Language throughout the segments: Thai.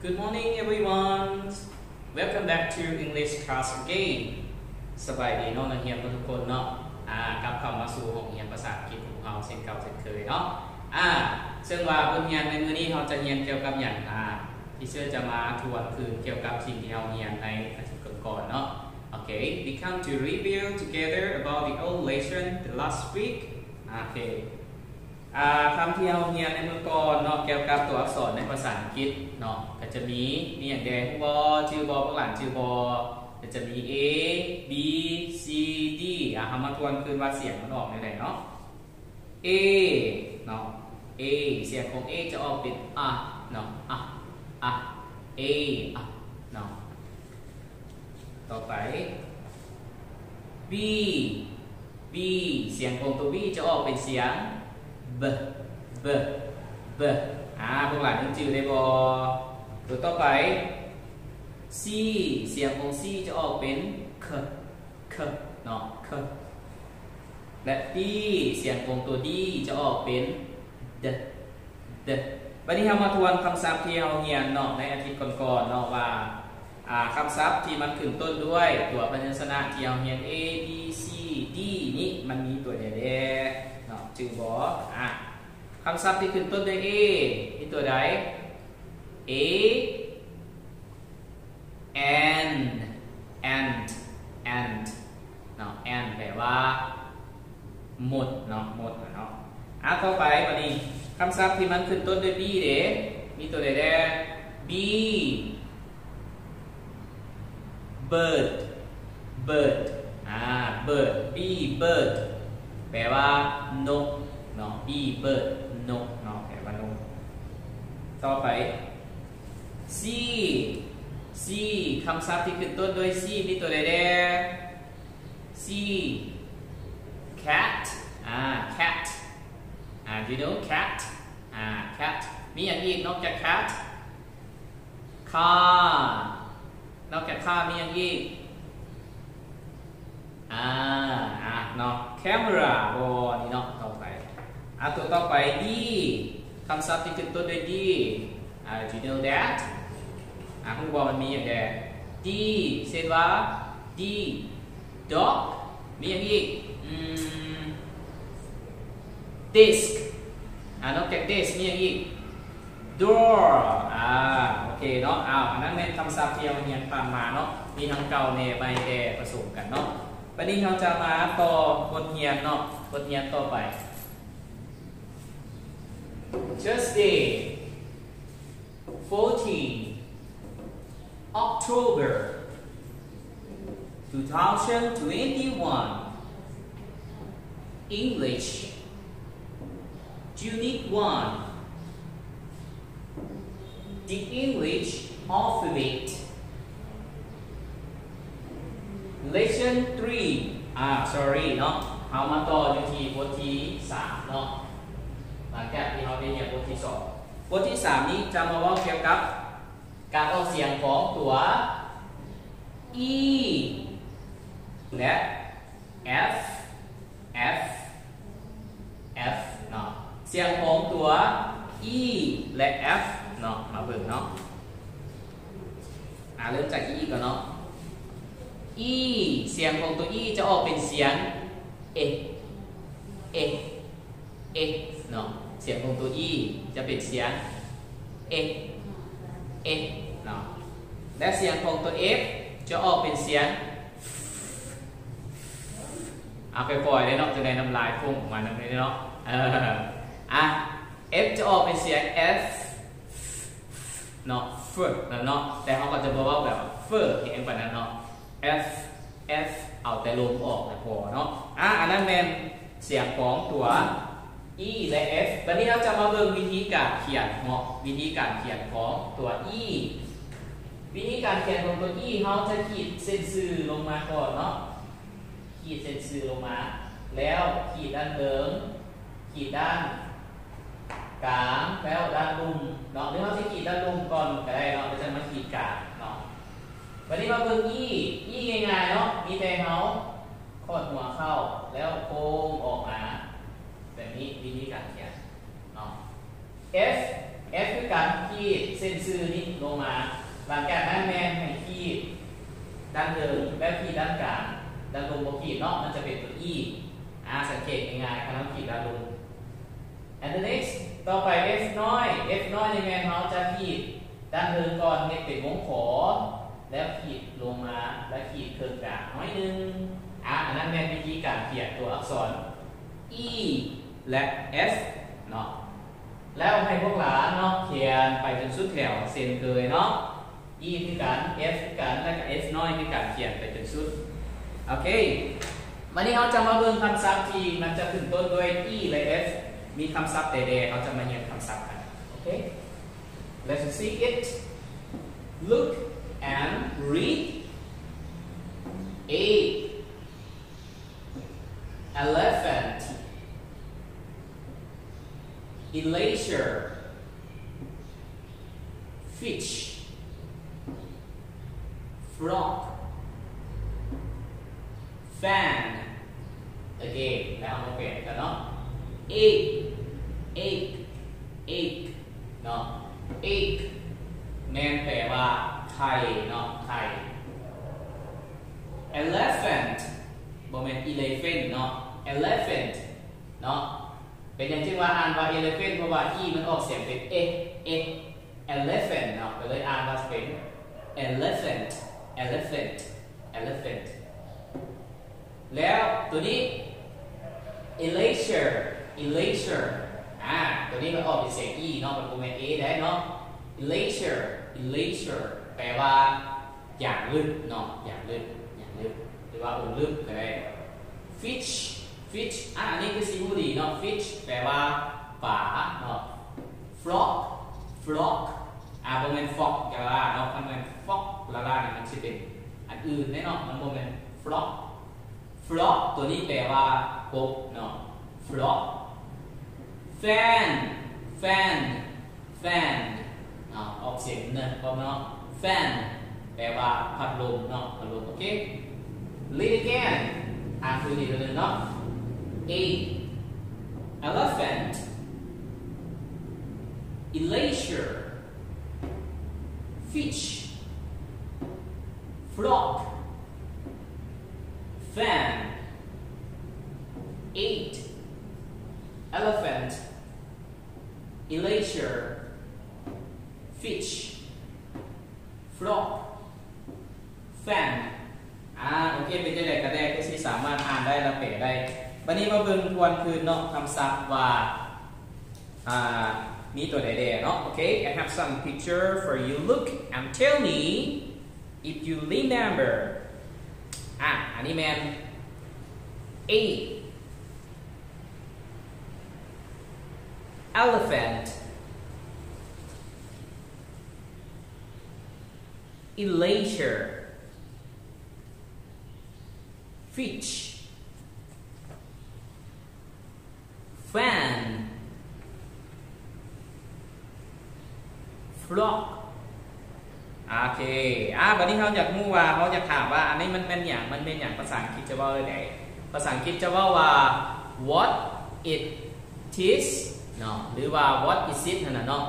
Good morning everyone Welcome back to English class again สบายดีเนาะนักเรียนทุกคนเนาะ อ่ากลับเข้ามาสู่ห้องเรียนภาษาอังกฤษของเราเช่นเก่าเช่นเคยเนาะ อ่า ซึ่งว่าบทเรียนในมื้อนี้เราจะเรียนเกี่ยวกับอย่างอ่าที่เชื่อจะมาทวนคืนเกี่ยวกับสิ่งที่เราเรียนในอาทิตย์ก่อนๆเนาะ Okay we come to review together about the old lesson the last week โอเคำที่เราเรียในเมื่อก่อนเนาะเกี่ยวกับตัวอักษรในภาษาอังกฤษเนาะก็จะมีมีอย่างแดงบอชื่อบอพวกหลานชื่อบอก็จะมี A B C D อะทำมาทวนคืนว่าเสียงมันออกในไหนเนาะ A เนาะ A เสียงของ A จะออกเป็นอะเนาะอะอะ A อะเนาะต่อไป B B เสียงของตัว B จะออกเป็นเสียง B B B อ่าพวกหลานยังจือได้บอตัวต่อไป C เสียงของ C จะออกเป็นคคเนาะคและ D เสียงของตัว D จะออกเป็น D D วันนี้เรามาทวนคำศัพท์ที่เราเรียนเนาะในอาทิตย์ก่อนๆเนาะว่าอ่าคำศัพท์ที่มันขึ้นต้นด้วยตัวพยัญชนะที่เราเรียน A B C D นี่มันมีตัวเดียวเน จือบออะคำศัพท์ที่ขึ้นต้นด้วย A มีตัวใด A and and and เนาะ and แปลว่า หมดเนาะหมดเนาะอะต่อไปวันนี้คำศัพท์ที่มันขึ้นต้นด้วย b เด้มีตัวใดแด้ b bird bird อ่า bird b bird แปลว่านกเนาะ bird นกเนาะแปลว่านกต่อไป c c คำศัพท์ที่ขึ้นต้นด้วย c มีตัวใดแด้ c cat อ่า cat อ่า do you know cat อ่า cat มีอย่างอีกนอกจาก cat car นอกจาก car มีอย่างอีกอ่าอ่าเนาะ camera บอนี่เนาะต่อไปอ่าตัวต่อไป d คำศัพท์ที่ขึ้นต้นด้วย d อ่า do you know that อ่าคุณบอกมันมีอย่างไร d เช่นว่า d dog มีอย่างอีก disk อ่านอกจาก disk มีอย่างอีก door อ่าโอเคเนาะอ้าวอันนั้นเป็นคำศัพท์ที่เราเรียนผ่านมาเนาะมีทั้งเก่าเนใบแดผสมกันเนาะ วันนี้เราจะมาต่อบทเรียนเนาะบทเรียนต่อไป Thursday 14 October 2021 English Unit 1 The English Alphabet Lesson 3อ่า sorry เนาะเอามาต่ออยู่ที่บทที่3เนาะหลังจากที่เราได้เรียนบทที่ 2 บทที่ 3 นี้จะมาว่าเกี่ยวกับการออกเสียงของตัว e และ f f f เนาะเสียงของตัว e และ f เนาะมาเบิ่งเนาะอ่าเริ่มจาก e ก่อนเนาะ e เสียงของตัว e จะออกเป็นเสียง e e e เอนาะเสียงของตัว e จะเป็นเสียง e e เอนาะและเสียงของตัว f จะออกเป็นเสียงเอาไปปล่อยเลยเนาะจะได้น้ำลายพุ่งออกมานั่นเลยเนาะเอออะ F จะออกเป็นเสียง F เนาะ F นะเนาะแต่เขาก็จะบอกว่าแบบ F เองกว่านั้นเนาะ F F เอาแต่ลมออกแต่พอเนาะอะอันนั้นเป็นเสียงของตัว E และ F วันนี้เราจะมาเบิ่งวิธีการเขียนเนาะวิธีการเขียนของตัว E วิธีการเขียนของตัว E เขาจะขีดเส้นสื่อลงมาก่อนเนาะขีดเส้นสื่อลงมา แล้วขีดด้านเดิมขีดด้านกลางแล้วด้านลุ่มเนาะหรือเราจะขีดด้านลุ่มก่อนก็ได้ วันนี้มาเบิ่ง E E ง่ายๆเนาะ มีแต่เขาคอดหัวเข้า แล้วโค้งออกมา แบบนี้วิธีการเขียนเนาะ F F คือการขีดเส้นซื่อนี้ลงมา หลังจากนั้นแม่ให้ขีดด้านเดิมแบบขีดด้านกลางด้านลงบขีดเนาะ มันจะเป็นตัว e อ่าสังเกตง่ายๆคำขีดด้านลง and the next ต่อไป f น้อย f น้อยในแม่เขาจะขีดด้านเดิมก่อนเน็เป็นวงขอ แล้วขีดลงมาแล้วขีดเคิร์กลางน้อยนึงอะอันนั้นแม่วิธีการเขียนตัวอักษร e และ f เนาะแล้วให้พวกหลานเนาะเขียนไปจนสุดแถวเส้นเคยเนาะ e คือการ f คือการและก็ f น้อยคือการเขียนไปจนสุดโอเควันนี้เราจะมาเบิ่งคำศัพท์ที่มันจะขึ้นต้นด้วย e และ f มีคำศัพท์เด็ดๆเราจะมาเรียนคำศัพท์กันโอเค let's see it look and read a elephant elation fish frog fan again แล้วเอามาเปลี่ยนกันเนาะ egg egg egg เนาะ egg แม่นแปลว่า ไข่เนาะไข่ elephant บ่แม่น elephant เนาะ elephant เนาะเป็นอย่างเช่นว่าอ่านว่า elephant เพราะว่า e มันออกเสียงเป็น e e elephant เนาะก็เลยอ่านว่าเป็น elephant elephant elephant แล้วตัวนี้ elation elation อ่าตัวนี้มันออกเป็นเสียง e เนาะมันเป็น a ได้เนาะ elation elation แปลว่าอย่างลึกเนาะอย่างลึกอย่างลึกหรือว่าอุ่นลึกก็ได้ fish fish อ่าอันนี้คือซีฟูดีเนาะ fish แปลว่าปลาเนาะ frog frog อ่าบ่แม่น frog ก็ว่าเนาะมันเป็น frog ละลาเนี่ยมันสิเป็นอันอื่นแน่เนาะมันบ่แม่น frog frog ตัวนี้แปลว่ากบเนาะ frog fan fan fan เนาะออกเสียงเนอะก็เนาะ fan แปลว่าพัดลมเนาะพัดลมโอเค read again อ่านตัวนี้ตัวนึงเนาะ a elephant elation fish frog fan eight elephant elation fish Frog fan อ่าโอเคเป็นจังไดก็ได้ก็สิสามารถอ่านได้และแปลได้วันนี้มาเบิ่งทวนคืนเนาะคำศัพท์ว่าอ่ามีตัวใดๆเนาะโอเค I have some picture for you look and tell me if you remember อะอันนี้แมน A elephant elation fish fan frog โอเค อะวันนี้เขาอยากมูว่าเขาอยากถามว่า อันนี้มันเป็นอย่าง มันเป็นอย่างภาษาอังกฤษจะว่าอะไรภาษาอังกฤษจะว่าว่า what it is เนาะหรือว่า what is it นั่นน่ะเนาะ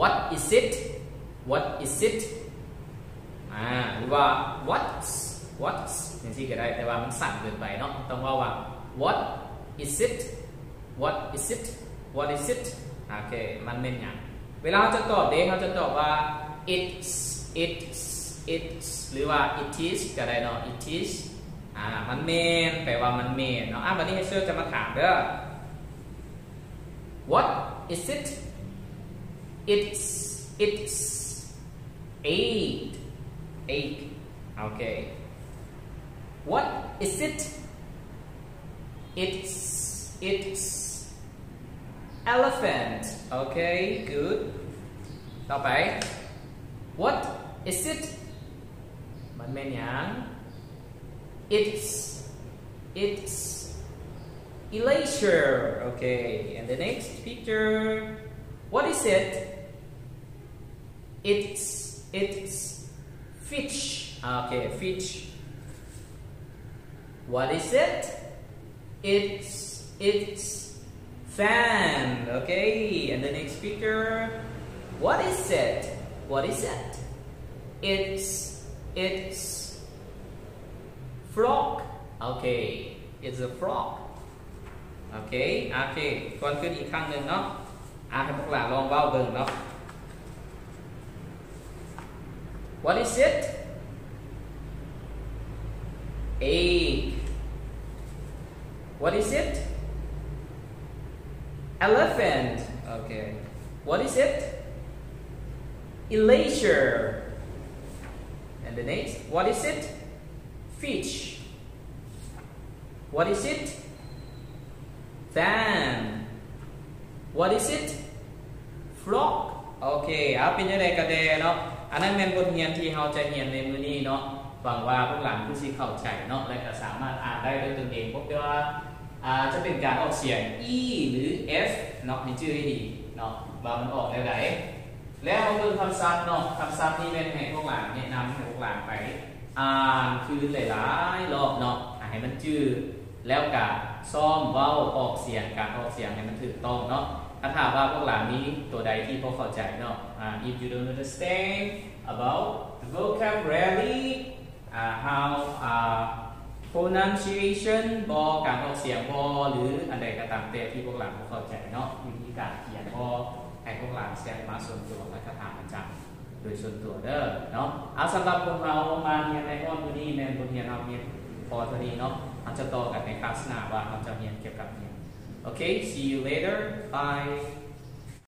what is it what is it อ่าหรือว่า what's what's อย่างที่ก็ได้แต่ว่ามันสั่นเกินไปเนาะต้องว่าว่า what is it what is it what is it โอเคมันเป็นอย่างเวลาเราจะตอบเด็กเขาจะตอบว่า it's it's it's หรือว่า it is ก็ได้เนาะ it is อ่ามันเมนแปลว่ามันเมนเนาะอะวันนี้ให้เชื่อจะมาถามเด้อ what is it it's it's eight egg. Okay. What is it? It's it's elephant. Okay, good. Okay. What is it? My mẽ yang. It's it's elation. Okay, and the next picture. What is it? It's it's fish. Ah, okay, fish. What is it? It's it's fan. Okay, and the next speaker. What is it? What is it? It's it's frog. Okay, it's a frog. Okay, okay. Con cứ đi khăn lên nó. À, các bạn lon bao gần nó. What is it? Egg. What is it? Elephant. Okay. What is it? Elation. And the next, what is it? Fish. What is it? Fan. What is it? Frog. Okay, apa ini mereka deh, no? อันนั้นเป็นบทเรียนที่เราจะเรียนในมือนี้เนาะหวังว่าพวกหลานผู้สิเข้าใจเนาะและก็สามารถอ่านได้ด้วยตนเองพบว่าอ่าจะเป็นการออกเสียง e หรือ f เนาะให้ชื่อให้ดีเนาะว่ามันออกได้ไหนแล้วเราเบิ่งคำศัพท์เนาะคำศัพท์นี้เป็นให้พวกหลานแนะนำให้พวกหลานไปอ่านคือหลายๆรอบเนาะให้มันจื้อแล้วก็ซ้อมเว้าออกเสียงการออกเสียงให้มันถูกต้องเนาะ ถ้าถามว่าพวกหลานมีตัวใดที่พวกเข้าใจเนาะ if you don't understand about the vocabulary uh, how uh, pronunciation บอการออกเสียงบอหรืออันใดก็ตามแต่ที่พวกหลานพวกเข้าใจเนาะวิธีการเขียนบอให้พวกหลานแชร์มาส่วนตัวและก็ถามอาจารย์โดยส่วนตัวเด้อเนาะเอาสำหรับคนเรามาเรียนในห้องตัวนี้ในบทเรียนเราเรียนพอตัวนี้เนาะเราจะต่อกันในคลาสหน้าว่าเราจะเรียนเกี่ยวกับเ Okay, see you later. Bye.